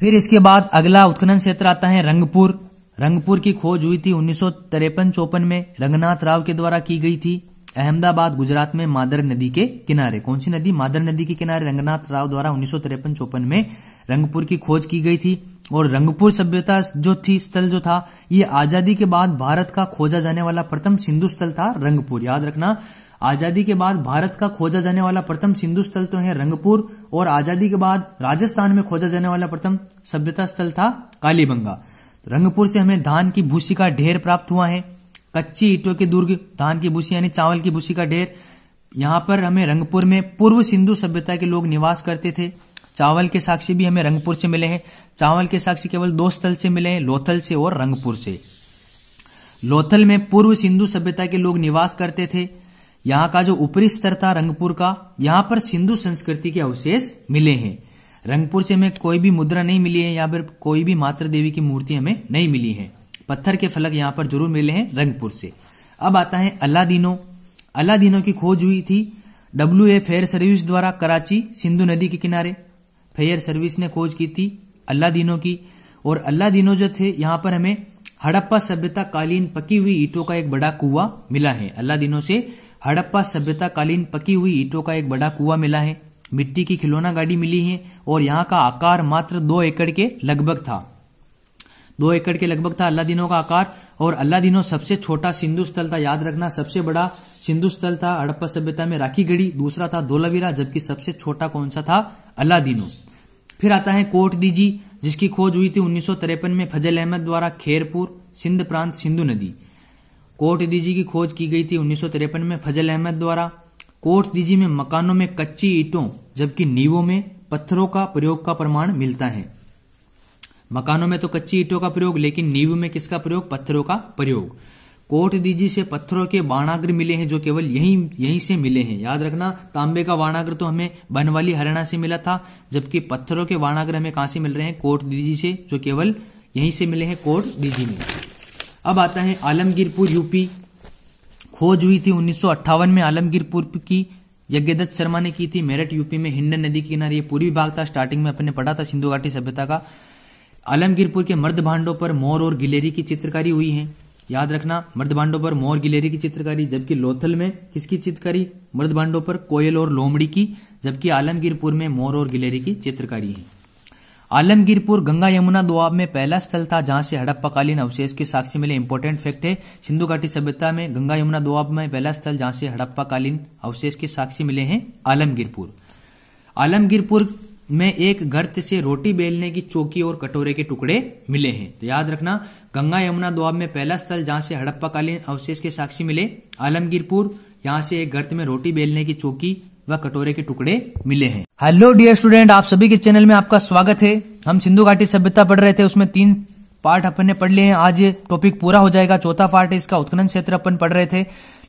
फिर इसके बाद अगला उत्खनन क्षेत्र आता है रंगपुर। रंगपुर की खोज हुई थी उन्नीस सौ में। रंगनाथ राव के द्वारा की गई थी। अहमदाबाद, गुजरात में मादर नदी के किनारे। कौन सी नदी? मादर नदी के किनारे रंगनाथ राव द्वारा उन्नीस सौ में रंगपुर की खोज की गई थी। और रंगपुर सभ्यता जो थी, स्थल जो था, ये आज़ादी के बाद भारत का खोजा जाने वाला प्रथम सिंधु स्थल था रंगपुर। याद रखना आज़ादी के बाद भारत का खोजा जाने वाला प्रथम सिंधु स्थल तो है रंगपुर, और आज़ादी के बाद राजस्थान में खोजा जाने वाला प्रथम सभ्यता स्थल था कालीबंगा। रंगपुर से हमें धान की भूसी का ढेर प्राप्त हुआ है। कच्ची ईटों के दुर्ग, धान की भूसी यानी चावल की भूसी का ढेर। यहाँ पर हमें रंगपुर में पूर्व सिंधु सभ्यता के लोग निवास करते थे। चावल के साक्षी भी हमें रंगपुर से मिले हैं। चावल के साक्षी केवल दो स्थल से मिले हैं, लोथल से और रंगपुर से। लोथल में पूर्व सिंधु सभ्यता के लोग निवास करते थे। यहाँ का जो ऊपरी स्तर था रंगपुर का, यहाँ पर सिंधु संस्कृति के अवशेष मिले हैं। रंगपुर से हमें कोई भी मुद्रा नहीं मिली है या फिर कोई भी मातृ देवी की मूर्ति हमें नहीं मिली है। पत्थर के फलक यहाँ पर ज़रूर मिले हैं रंगपुर से। अब आता है अल्लादीनो अल्लादीनो की खोज हुई थी डब्ल्यू ए फेयर सर्विस द्वारा कराची सिंधु नदी के किनारे। फेयर सर्विस ने खोज की थी अल्लादीनो की, और अल्लादीनो जो थे, यहाँ पर हमें हड़प्पा सभ्यता कालीन पकी हुई ईटों का एक बड़ा कुआ मिला है। अल्लादीनो से हड़प्पा सभ्यता कालीन पकी हुई ईटों का एक बड़ा कुआ मिला है। मिट्टी की खिलौना गाड़ी मिली है और यहाँ का आकार मात्र दो एकड़ के लगभग था। दो एकड़ के लगभग था अल्लाह दिनों का आकार और अल्लाह दिनों सबसे छोटा सिंधु स्थल था। याद रखना, सबसे बड़ा सिंधु स्थल था हड़प्पा सभ्यता में राखी गढ़ी, दूसरा था धोलावीरा, जबकि सबसे छोटा कौन सा था? अल्लाह दिनों। फिर आता है कोट दीजी जिसकी खोज हुई थी उन्नीस सौ तिरपन में फजल अहमद द्वारा खेरपुर, सिंध प्रांत सिंधु नदी। कोट दीजी की खोज की गई थी उन्नीस सौ तिरपन में फजल अहमद द्वारा। कोट दीजी में मकानों में कच्ची ईटों, जबकि नीवों में पत्थरों का प्रयोग का प्रमाण मिलता है। मकानों में तो कच्ची ईटों का प्रयोग, लेकिन नींव में किसका प्रयोग? पत्थरों का प्रयोग। कोट दीजी से पत्थरों के बाणाग्र मिले हैं, जो केवल यहीं यहीं से मिले हैं। याद रखना, तांबे का वाणाग्र तो हमें बनवाली हरियाणा से मिला था, जबकि पत्थरों के वाणाग्र हमें कहाँ से मिल रहे हैं? कोट दीजी से, जो केवल यहीं से मिले हैं कोट दीजी में। अब आता है आलमगीरपुर, यूपी। खोज हुई थी उन्नीस सौ अट्ठावन में आलमगीरपुर की, यज्ञदत्त शर्मा ने की थी मेरठ, यूपी में हिंडन नदी के किनारे। पूर्वी भाग था स्टार्टिंग में अपने पढ़ा था सिंधु घाटी सभ्यता का। आलमगीरपुर के मर्द भांडों पर मोर और गिलेरी की चित्रकारी हुई है। याद रखना, मर्द भांडों पर मोर, गिलेरी की चित्रकारी, जबकि लोथल में किसकी चित्रकारी? मर्द भांडों पर कोयल और लोमड़ी की, जबकि आलमगीरपुर में मोर और गिलेरी की चित्रकारी है। आलमगीरपुर गंगा यमुना दोआब में पहला स्थल था जहाँ से हड़प्पाकालीन अवशेष के साक्ष्य मिले। इंपोर्टेंट फैक्ट है सिंधु घाटी सभ्यता में गंगा यमुना दोआब में पहला स्थल जहाँ से हड़प्पाकालीन अवशेष के साक्ष्य मिले हैं, आलमगीरपुर। आलमगीरपुर में एक गर्त से रोटी बेलने की चौकी और कटोरे के टुकड़े मिले हैं। तो याद रखना, गंगा यमुना दोआब में पहला स्थल जहाँ से हड़प्पाकालीन अवशेष के साक्षी मिले, आलमगीरपुर। यहाँ से एक गर्त में रोटी बेलने की चौकी व कटोरे के टुकड़े मिले हैं। हेलो डियर स्टूडेंट आप सभी के चैनल में आपका स्वागत है। हम सिंधु घाटी सभ्यता पढ़ रहे थे, उसमें तीन पार्ट अपन ने पढ़ लिए हैं। आज टॉपिक पूरा हो जाएगा। चौथा पार्ट है, इसका उत्खनन क्षेत्र अपन पढ़ रहे थे।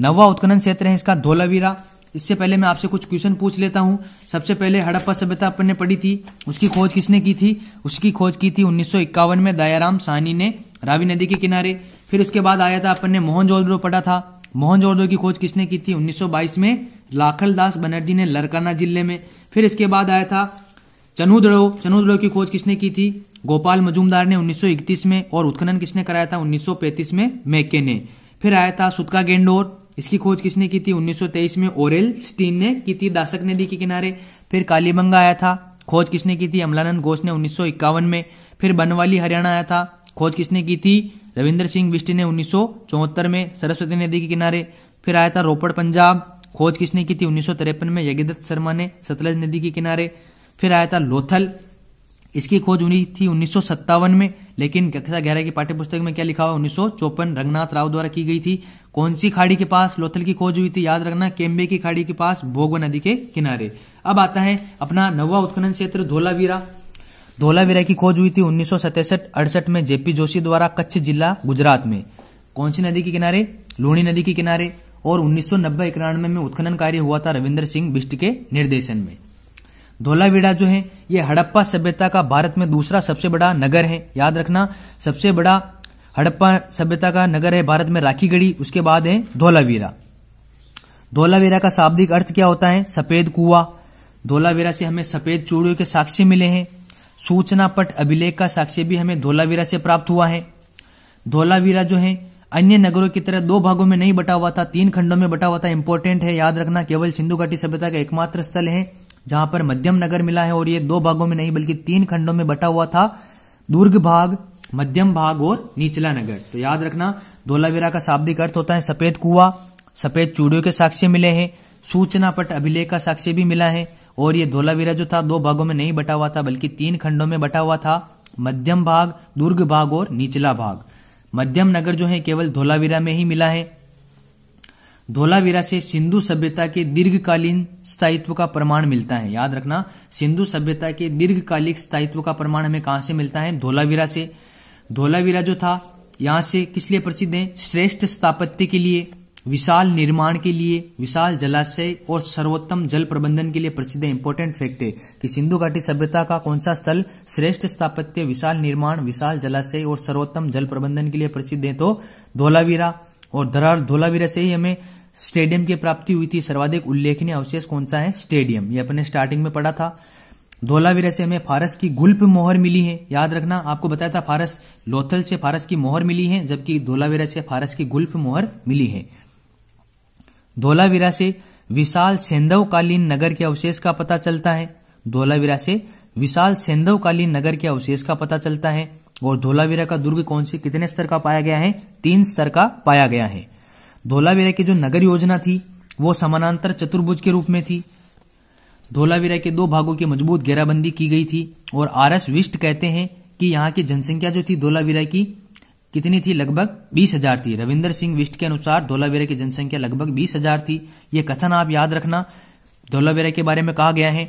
नवा उत्खनन क्षेत्र है, इसका धोलावीरा। इससे पहले मैं आपसे कुछ क्वेश्चन पूछ लेता हूँ। सबसे पहले हड़प्पा सभ्यता अपन ने पढ़ी थी। उसकी खोज किसने की थी? उसकी खोज की थी उन्नीस सौ इक्यावन में दयाराम साहनी ने, रावी नदी के किनारे। फिर उसके बाद आया था अपन ने मोहन पढ़ा था। मोहन की खोज किसने की थी? 1922 में लाखल दास बनर्जी ने लरकाना ज़िले में, फिर इसके बाद आया था चनुदड़ो चनुदड़ो की खोज किसने की थी? गोपाल मजूमदार ने 1931 में और उत्खनन किसने कराया था? 1935 में मैके ने। फिर आया था सुतका गेंडोर। इसकी खोज किसने की थी? 1923 में ओरेल स्टीन ने की थी दासक नदी के किनारे। फिर कालीबंगा आया था। खोज किसने की थी? अमलानंद घोष ने उन्नीस सौ इक्यावन में। फिर बनवाली, हरियाणा आया था। खोज किसने की थी? रविंद्र सिंह बिष्टी ने उन्नीस सौ चौहत्तर में सरस्वती नदी के किनारे। फिर आया था रोपड़, पंजाब। खोज किसने की थी? उन्नीस सौ तिरपन में यज्ञदत्त शर्मा ने सतलज नदी के किनारे। फिर आया था लोथल। इसकी खोज हुई थी उन्नीस सौ सत्तावन में, लेकिन कक्षा ग्यारह की पाठ्य पुस्तक में क्या लिखा हुआ? उन्नीस रंगनाथ राव द्वारा की गई थी। कौन सी खाड़ी के पास लोथल की खोज हुई थी? याद रखना, केम्बे की खाड़ी के पास भोगव नदी के किनारे। अब आता है अपना नवा उत्खनन क्षेत्र, धोलावीरा। धोलावीरा की खोज हुई थी उन्नीस अड़सठ में जेपी जोशी द्वारा कच्छ जिला गुजरात में। कौन सी नदी के किनारे? लूणी नदी के किनारे। और उन्नीस सौ नब्बे में उत्खनन कार्य हुआ था रविंद्र सिंह बिष्ट के निर्देशन में। धोलावीरा जो है, ये हड़प्पा सभ्यता का भारत में दूसरा सबसे बड़ा नगर है। याद रखना, सबसे बड़ा हड़प्पा सभ्यता का नगर है भारत में राखीगढ़ी, उसके बाद है धोलावीरा धोलावीरा का शाब्दिक अर्थ क्या होता है? सफ़ेद कुआ। धोलावीरा से हमें सफ़ेद चूड़ियों के साक्ष्य मिले हैं। सूचना पट अभिलेख का साक्ष्य भी हमें धोलावीरा से प्राप्त हुआ है। धोलावीरा जो है अन्य नगरों की तरह दो भागों में नहीं बटा हुआ था, तीन खंडों में बटा हुआ था। इंपॉर्टेंट है, याद रखना, केवल सिंधु घाटी सभ्यता का एकमात्र स्थल है, जहाँ पर मध्यम नगर मिला है और ये दो भागों में नहीं, बल्कि तीन खंडों में बटा हुआ था। दुर्ग भाग, मध्यम भाग और निचला नगर। तो याद रखना, धोलावीरा का शाब्दिक अर्थ होता है सफ़ेद कुआ, सफ़ेद चूड़ियों के साक्ष्य मिले हैं सूचना पट अभिलेख का साक्ष्य भी मिला है, और ये धोलावीरा जो था, दो भागों में नहीं बटा हुआ था, बल्कि तीन खंडों में बटा हुआ था। मध्यम भाग, दुर्ग भाग और निचला भाग। मध्यम नगर जो है केवल धोलावीरा में ही मिला है। धोलावीरा से सिंधु सभ्यता के दीर्घकालीन स्थायित्व का प्रमाण मिलता है। याद रखना, सिंधु सभ्यता के दीर्घकालिक स्थायित्व का प्रमाण हमें कहाँ से मिलता है? धोलावीरा से। धोलावीरा जो था, यहाँ से किस लिए प्रसिद्ध है? श्रेष्ठ स्थापत्य के लिए। विशाल निर्माण के लिए, विशाल जलाशय और सर्वोत्तम जल प्रबंधन के लिए प्रसिद्ध इंपोर्टेंट फैक्ट है कि सिंधु घाटी सभ्यता का कौन सा स्थल श्रेष्ठ स्थापत्य विशाल निर्माण, विशाल जलाशय और सर्वोत्तम जल प्रबंधन के लिए प्रसिद्ध है तो धोलावीरा और धरार धोलावीरा से ही हमें स्टेडियम की प्राप्ति हुई थी। सर्वाधिक उल्लेखनीय अवशेष कौन सा है? स्टेडियम। ये अपने स्टार्टिंग में पढ़ा था। धोलावीरा से हमें फारस की गुल्फ मोहर मिली है। याद रखना, आपको बताया था फारस, लोथल से फारस की मोहर मिली है, जबकि धोलावीरा से फारस की गुल्फ मोहर मिली है। धोलावीरा से विशाल सेंधवकालीन नगर के अवशेष का पता चलता है। धोलावीरा से विशाल सेंधवकालीन नगर के अवशेष का पता चलता है और धोलावीरा का दुर्ग कौन से, कितने स्तर का पाया गया है? तीन स्तर का पाया गया है। धोलावीरा की जो नगर योजना थी, वो समानांतर चतुर्भुज के रूप में थी। धोलावीरा के दो भागों की मज़बूत घेराबंदी की गई थी और आर एस विष्ट कहते हैं कि यहाँ की जनसंख्या जो थी धोलावीरा की कितनी थी? लगभग बीस हज़ार थी। रविंदर सिंह विष्ट के अनुसार धोलावीरा की जनसंख्या लगभग बीस हज़ार थी। ये कथन आप याद रखना। धोलावीरा के बारे में कहा गया है,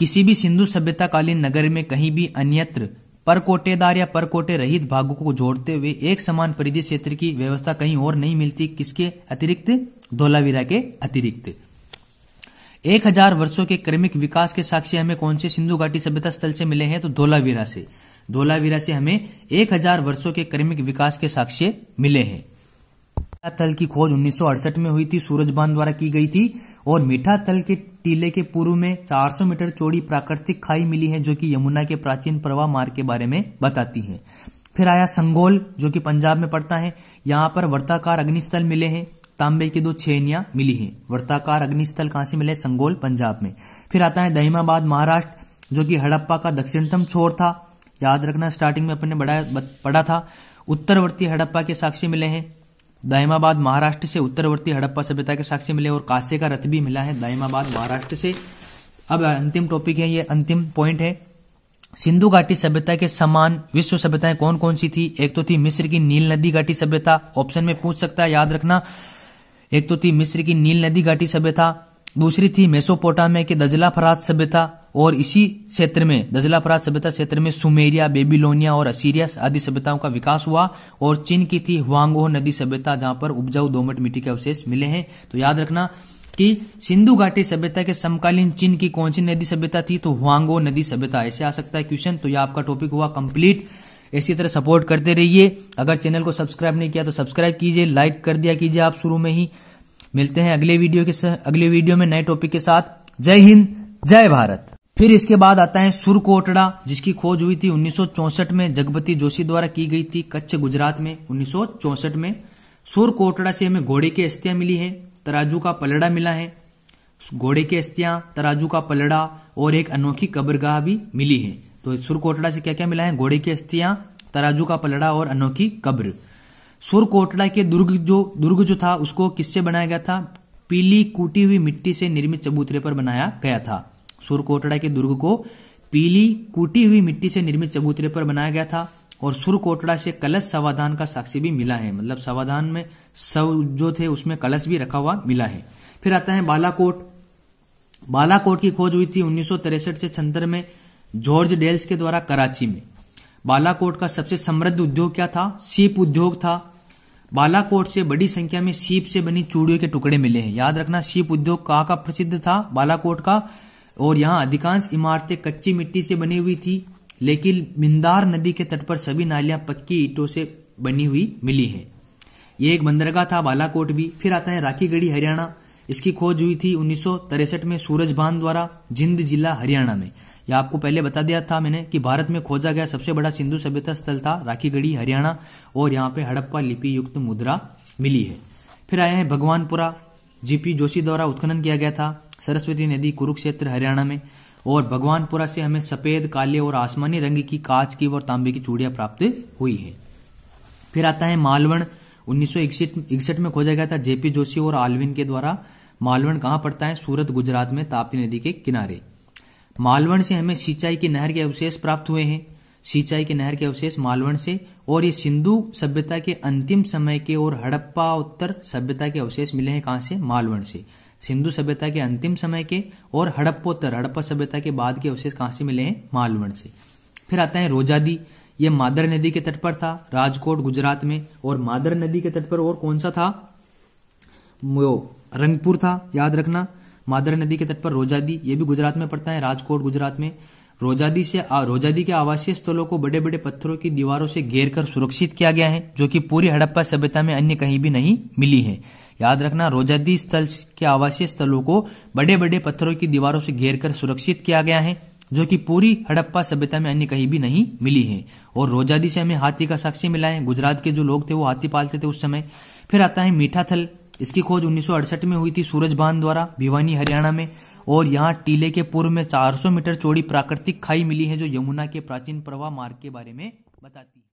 किसी भी सिंधु सभ्यता कालीन नगर में कहीं भी अन्यत्र परकोटेदार या परकोटे रहित भागों को जोड़ते हुए एक समान परिधि क्षेत्र की व्यवस्था कहीं और नहीं मिलती। किसके अतिरिक्त? धोलावीरा के अतिरिक्त। एक हज़ार वर्षो के क्रमिक विकास के साक्षी हमें कौन से सिंधु घाटी सभ्यता स्थल से मिले हैं? तो धोलावीरा से। धोलावीरा से हमें एक हज़ार वर्षो के क्रमिक विकास के साक्ष्य मिले हैं। मीठा तल की खोज उन्नीस सौ अड़सठ में हुई थी सूरजबान द्वारा की गई थी, और मीठा तल के टीले के पूर्व में 400 मीटर चौड़ी प्राकृतिक खाई मिली है, जो कि यमुना के प्राचीन प्रवाह मार्ग के बारे में बताती है। फिर आया संगोल, जो कि पंजाब में पड़ता है। यहाँ पर वर्ताकार अग्निस्थल मिले हैं। तांबे की दो छेनिया मिली हैं। वर्ताकार अग्निस्थल कहाँ से मिले? संगोल, पंजाब में। फिर आता है दहिमाबाद, महाराष्ट्र, जो कि हड़प्पा का दक्षिणतम छोर था। याद रखना स्टार्टिंग में अपन ने पढ़ा था, उत्तरवर्ती हड़प्पा के साक्ष्य मिले हैं, दाइमाबाद महाराष्ट्र से उत्तरवर्ती हड़प्पा सभ्यता के साक्ष्य मिले और कासे का रथ भी मिला है दाइमाबाद महाराष्ट्र से। अब अंतिम टॉपिक है, ये अंतिम पॉइंट है। सिंधु घाटी सभ्यता के समान विश्व सभ्यताएँ कौन कौन सी थी? एक तो थी मिस्र की नील नदी घाटी सभ्यता ऑप्शन में पूछ सकता है, याद रखना। एक तो थी मिस्र की नील नदी घाटी सभ्यता दूसरी थी मेसोपोटामिया की दजला फरात सभ्यता और इसी क्षेत्र में दजला फरात सभ्यता क्षेत्र में सुमेरिया, बेबीलोनिया और असीरिया आदि सभ्यताओं का विकास हुआ और चीन की थी हुआंगो नदी सभ्यता जहाँ पर उपजाऊ दोमट मिट्टी के अवशेष मिले हैं। तो याद रखना कि सिंधु घाटी सभ्यता के समकालीन चीन की कौन सी नदी सभ्यता थी? तो हुआंगो नदी सभ्यता। ऐसे आ सकता है क्वेश्चन। तो यह आपका टॉपिक हुआ कंप्लीट इसी तरह सपोर्ट करते रहिए। अगर चैनल को सब्सक्राइब नहीं किया तो सब्सक्राइब कीजिए लाइक कर दिया कीजिए आप शुरू में ही। मिलते हैं अगले वीडियो के साथ अगले वीडियो में नए टॉपिक के साथ। जय हिंद, जय भारत। फिर इसके बाद आता है सुरकोटड़ा, जिसकी खोज हुई थी उन्नीस में। जगपति जोशी द्वारा की गई थी कच्छ, गुजरात में। उन्नीस में सुरकोटड़ा से हमें घोड़े की अस्थियाँ मिली है, तराजू का पलड़ा मिला है। घोड़े की अस्थियाँ, तराजू का पलड़ा और एक अनोखी कब्रगाह भी मिली है। तो सुरकोटड़ा से क्या क्या मिला है? घोड़े की अस्थियाँ, तराजू का पलड़ा और अनोखी कब्र। सुरकोटड़ा के दुर्ग जो दुर्ग जो था, उसको किससे बनाया गया था? पीली कूटी हुई मिट्टी से निर्मित चबूतरे पर बनाया गया था। सुरकोटड़ा के दुर्ग को पीली कूटी हुई मिट्टी से निर्मित चबूतरे पर बनाया गया था और सुरकोटड़ा से कलश समाधान का साक्षी भी मिला है। मतलब समाधान में सव, जो थे, उसमें कलश भी रखा हुआ मिला है। फिर आता है बालाकोट। बालाकोट की खोज हुई थी उन्नीस से छंतर में जॉर्ज डेल्स के द्वारा कराची में। बालाकोट का सबसे समृद्ध उद्योग क्या था? सीप उद्योग था। बालाकोट से बड़ी संख्या में सीप से बनी चूड़ियों के टुकड़े मिले हैं। याद रखना, सीप उद्योग कहा का प्रसिद्ध था बालाकोट का, और यहाँ अधिकांश इमारतें कच्ची मिट्टी से बनी हुई थी, लेकिन मिंदार नदी के तट पर सभी नालियाँ पक्की ईटों से बनी हुई मिली है। ये एक बंदरगाह था, बालाकोट भी। फिर आता है राखीगढ़ी, हरियाणा। इसकी खोज हुई थी उन्नीस में सूरजभान द्वारा, जिंद जिला हरियाणा में। यह आपको पहले बता दिया था मैंने कि भारत में खोजा गया सबसे बड़ा सिंधु सभ्यता स्थल था राखीगढ़ी, हरियाणा। और यहाँ पे हड़प्पा लिपि युक्त मुद्रा मिली है। फिर आया है भगवानपुरा। जीपी जोशी द्वारा उत्खनन किया गया था। सरस्वती नदी कुरुक्षेत्र, हरियाणा में। और भगवानपुरा से हमें सफ़ेद, काले और आसमानी रंग की कांच की और तांबे की चूड़ियाँ प्राप्त हुई है। फिर आता है मालवण। उन्नीस सौ इकसठ में खोजा गया था जेपी जोशी और आलविन के द्वारा। मालवण कहाँ पड़ता है? सूरत, गुजरात में, ताप्ती नदी के किनारे। मालवण से हमें सिंचाई की नहर के अवशेष प्राप्त हुए हैं। सिंचाई के नहर के अवशेष मालवण से, और ये सिंधु सभ्यता के अंतिम समय के और हड़प्पा उत्तर सभ्यता के अवशेष मिले हैं कहाँ से? मालवण से। सिंधु सभ्यता के अंतिम समय के और हड़प्पोत्तर, हड़प्पा सभ्यता के बाद के अवशेष कहाँ से मिले हैं? मालवण से। फिर आता है रोजादी। ये मादर नदी के तट पर था, राजकोट, गुजरात में। और मादर नदी के तट पर और कौन सा था? वो रंगपुर था, याद रखना। मादर नदी के तट पर रोजादी, ये भी गुजरात में पड़ता है, राजकोट, गुजरात में। रोजादी से रोजादी के आवासीय स्थलों को बड़े बड़े पत्थरों की दीवारों से घेर कर सुरक्षित किया गया है, जो कि पूरी हड़प्पा सभ्यता में अन्य कहीं भी नहीं मिली है। याद रखना, रोजादी स्थल के आवासीय स्थलों को बड़े बड़े पत्थरों की दीवारों से घेर कर सुरक्षित किया गया है, जो कि पूरी हड़प्पा सभ्यता में अन्य कहीं भी नहीं मिली है। और रोजादी से हमें हाथी का साक्ष्य मिला है। गुजरात के जो लोग थे, वो हाथी पालते थे उस समय। फिर आता है मीठा थल इसकी खोज उन्नीस सौ अड़सठ में हुई थी सूरजबान द्वारा, भिवानी, हरियाणा में। और यहाँ टीले के पूर्व में 400 मीटर चौड़ी प्राकृतिक खाई मिली है जो यमुना के प्राचीन प्रवाह मार्ग के बारे में बताती है।